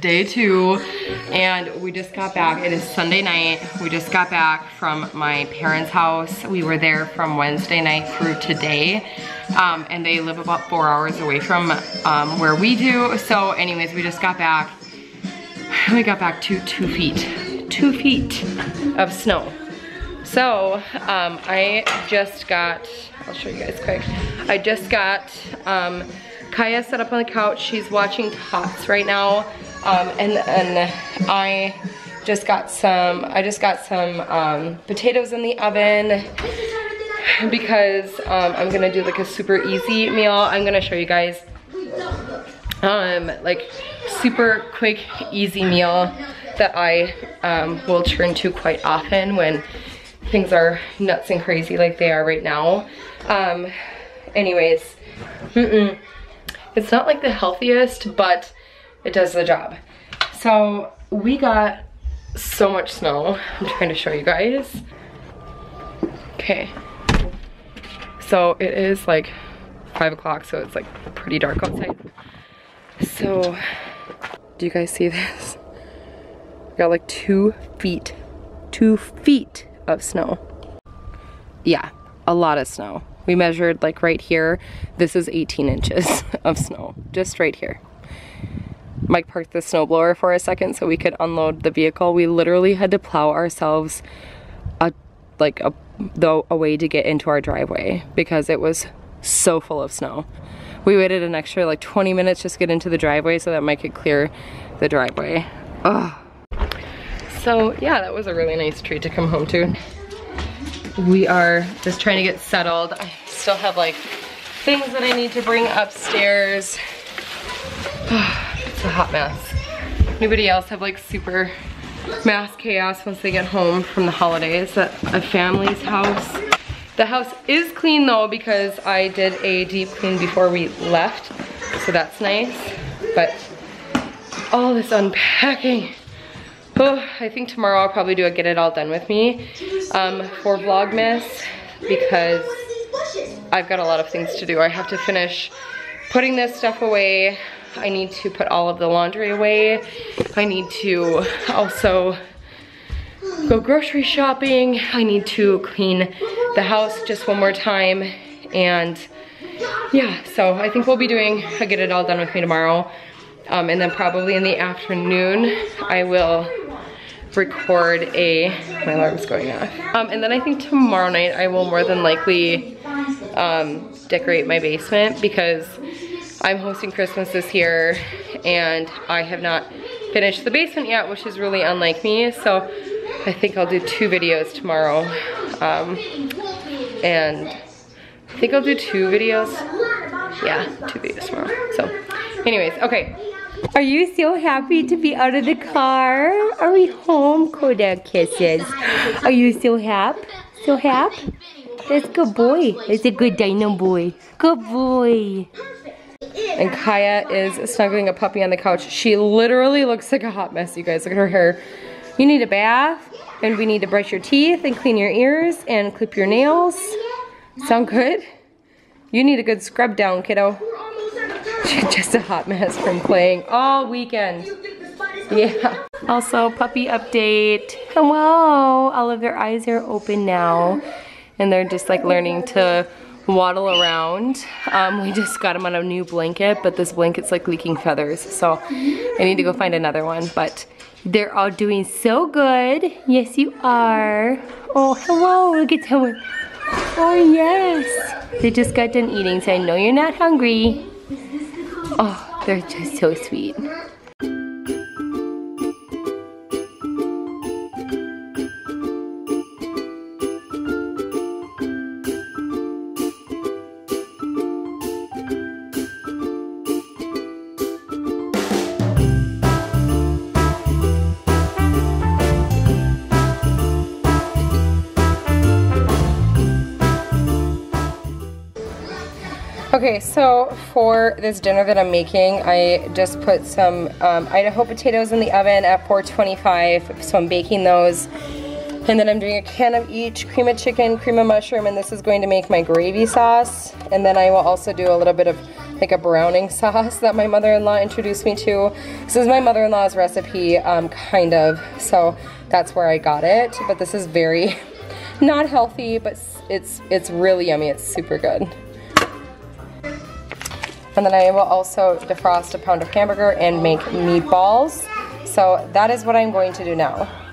day two and we just got back. It is Sunday night. We just got back from my parents' house. We were there from Wednesday night through today. Um, and they live about four hours away from um, where we do. So anyways, we just got back. We got back to two feet, two feet of snow. So um, I just got, I'll show you guys quick. I just got um, Kaya set up on the couch. She's watching Tots right now. Um, and, then I just got some, I just got some um, potatoes in the oven because um, I'm gonna do like a super easy meal. I'm gonna show you guys um, like super quick, easy meal that I um, will turn to quite often when things are nuts and crazy like they are right now. Um, anyways, mm -mm. It's not like the healthiest, but it does the job. So we got so much snow. I'm trying to show you guys. Okay. So it is like five o'clock, so it's like pretty dark outside. So, do you guys see this? We got like two feet, two feet of snow. Yeah, a lot of snow. We measured like right here. This is 18 inches of snow, just right here. Mike parked the snowblower for a second so we could unload the vehicle. We literally had to plow ourselves a like a the a way to get into our driveway because it was so full of snow. We waited an extra like 20 minutes just to get into the driveway so that Mike could clear the driveway. Ugh. So yeah, that was a really nice treat to come home to we are just trying to get settled. I still have like things that I need to bring upstairs. it's a hot mess. Anybody else have like super mass chaos once they get home from the holidays at a family's house? The house is clean though because I did a deep clean before we left. So that's nice. But all this unpacking. Oh, I think tomorrow I'll probably do a get it all done with me um, for Vlogmas because I've got a lot of things to do. I have to finish putting this stuff away. I need to put all of the laundry away. I need to also go grocery shopping. I need to clean the house just one more time. And yeah, so I think we'll be doing a get it all done with me tomorrow. Um, and then probably in the afternoon, I will record a, my alarm's going off. Um, and then I think tomorrow night I will more than likely um, decorate my basement because I'm hosting Christmas this year and I have not finished the basement yet, which is really unlike me. So I think I'll do two videos tomorrow. Um, and I think I'll do two videos. Yeah, two videos tomorrow. So anyways, okay. Are you so happy to be out of the car? Are we home? Coda kisses. Are you so happy? So happy? That's good boy. It's a good dino boy. Good boy. And Kaya is snuggling a puppy on the couch. She literally looks like a hot mess, you guys. Look at her hair. You need a bath, and we need to brush your teeth and clean your ears and clip your nails. Sound good? You need a good scrub down, kiddo. She's just a hot mess from playing all weekend. Yeah. Also, puppy update. Hello. All of their eyes are open now. And they're just like learning to waddle around. Um, we just got them on a new blanket, but this blanket's like leaking feathers. So I need to go find another one. But they're all doing so good. Yes, you are. Oh, hello. Look at someone. Oh, yes. They just got done eating, so I know you're not hungry. Oh, they're just so sweet. Okay, so for this dinner that I'm making, I just put some um, Idaho potatoes in the oven at 425, so I'm baking those. And then I'm doing a can of each, cream of chicken, cream of mushroom, and this is going to make my gravy sauce. And then I will also do a little bit of like a browning sauce that my mother-in-law introduced me to. This is my mother-in-law's recipe, um, kind of, so that's where I got it. But this is very not healthy, but it's, it's really yummy. It's super good. And then I will also defrost a pound of hamburger and make meatballs. So that is what I'm going to do now.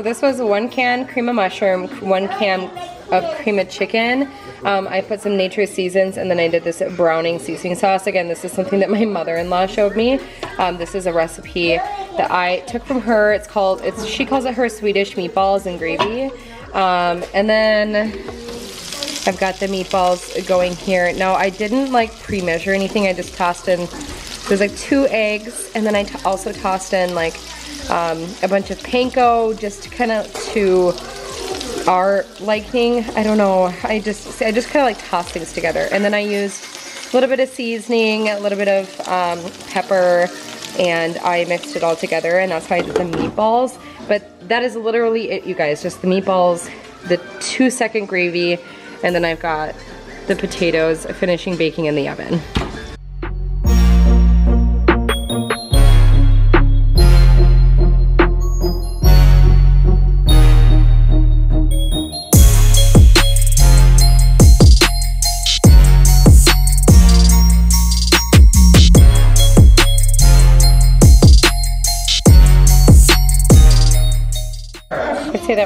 So this was one can cream of mushroom, one can of cream of chicken. Um, I put some Nature's Seasons and then I did this browning seasoning sauce. Again, this is something that my mother-in-law showed me. Um, this is a recipe that I took from her. It's called, it's she calls it her Swedish meatballs and gravy. Um, and then I've got the meatballs going here. Now I didn't like pre-measure anything. I just tossed in, there's like two eggs and then I also tossed in like um, a bunch of panko just kind of to our liking. I don't know. I just I just kind of like toss things together. And then I used a little bit of seasoning, a little bit of um, pepper, and I mixed it all together. And that's how I did the meatballs. But that is literally it, you guys. Just the meatballs, the two second gravy, and then I've got the potatoes finishing baking in the oven.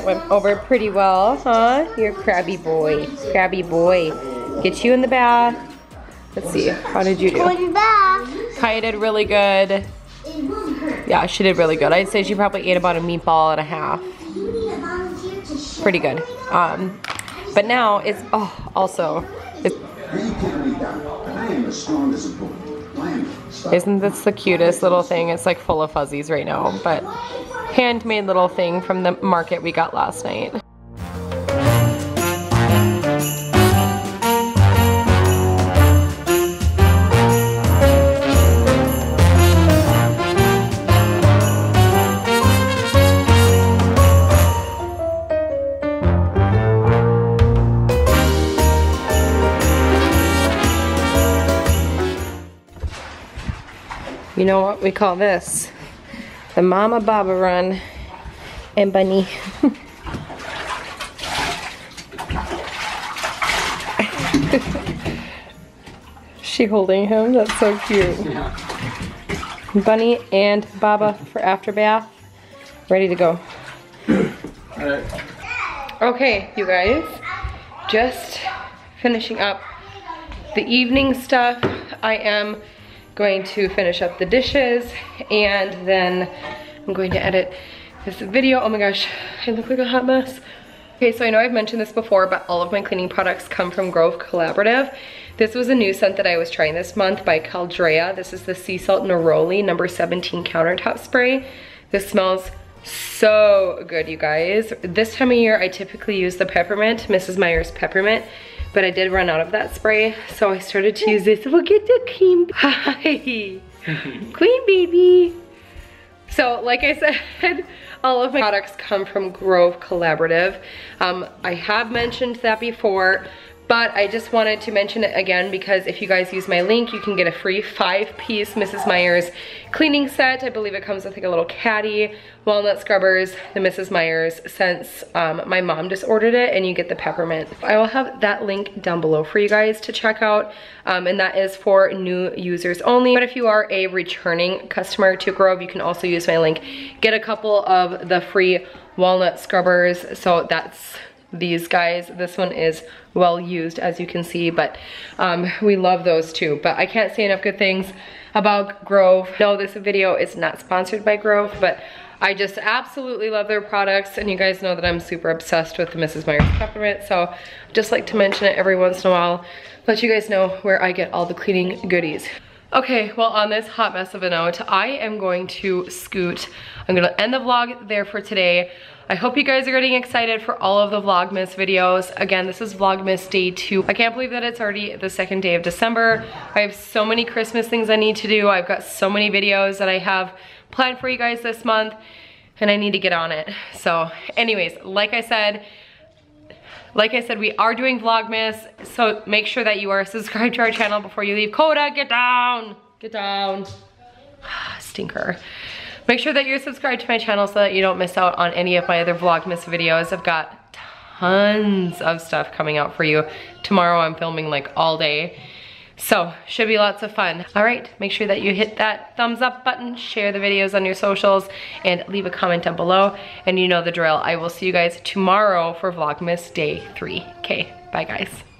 That went over pretty well, huh? You're a crabby boy. Crabby boy. Get you in the bath. Let's see, how did you do? Kaya did really good. Yeah, she did really good. I'd say she probably ate about a meatball and a half. Pretty good. Um, but now it's, oh, also, it's, isn't this the cutest little thing? It's like full of fuzzies right now, but handmade little thing from the market we got last night. You know what we call this? the Mama Baba Run and Bunny. she holding him? That's so cute. Bunny and Baba for after bath. Ready to go. Okay, you guys. Just finishing up the evening stuff. I am going to finish up the dishes and then I'm going to edit this video. Oh my gosh, I look like a hot mess. Okay, so I know I've mentioned this before, but all of my cleaning products come from Grove Collaborative. This was a new scent that I was trying this month by Caldrea. This is the Sea Salt Neroli number 17 countertop spray. This smells so good, you guys. This time of year, I typically use the peppermint, Mrs. Meyer's peppermint, but I did run out of that spray, so I started to use this. Look at the queen. Hi. queen baby. So like I said, all of my products come from Grove Collaborative. Um, I have mentioned that before, but I just wanted to mention it again because if you guys use my link, you can get a free five piece Mrs. Meyer's cleaning set. I believe it comes with like a little caddy, walnut scrubbers, the Mrs. Meyer's since um, my mom just ordered it and you get the peppermint. I will have that link down below for you guys to check out um, and that is for new users only. But if you are a returning customer to Grove, you can also use my link. Get a couple of the free walnut scrubbers. So that's these guys. This one is well used as you can see, but um, we love those too. But I can't say enough good things about Grove. No, this video is not sponsored by Grove, but I just absolutely love their products and you guys know that I'm super obsessed with the Mrs. Meyer's peppermint so just like to mention it every once in a while let you guys know where I get all the cleaning goodies. Okay, well on this hot mess of a note, I am going to scoot. I'm gonna end the vlog there for today. I hope you guys are getting excited for all of the Vlogmas videos. Again, this is Vlogmas day two. I can't believe that it's already the second day of December. I have so many Christmas things I need to do. I've got so many videos that I have planned for you guys this month and I need to get on it. So anyways, like I said, like I said, we are doing Vlogmas, so make sure that you are subscribed to our channel before you leave. Coda, get down, get down. Stinker. Make sure that you're subscribed to my channel so that you don't miss out on any of my other Vlogmas videos. I've got tons of stuff coming out for you. Tomorrow I'm filming like all day. So, should be lots of fun. All right, make sure that you hit that thumbs up button, share the videos on your socials, and leave a comment down below. And you know the drill. I will see you guys tomorrow for Vlogmas day three. Okay, bye guys.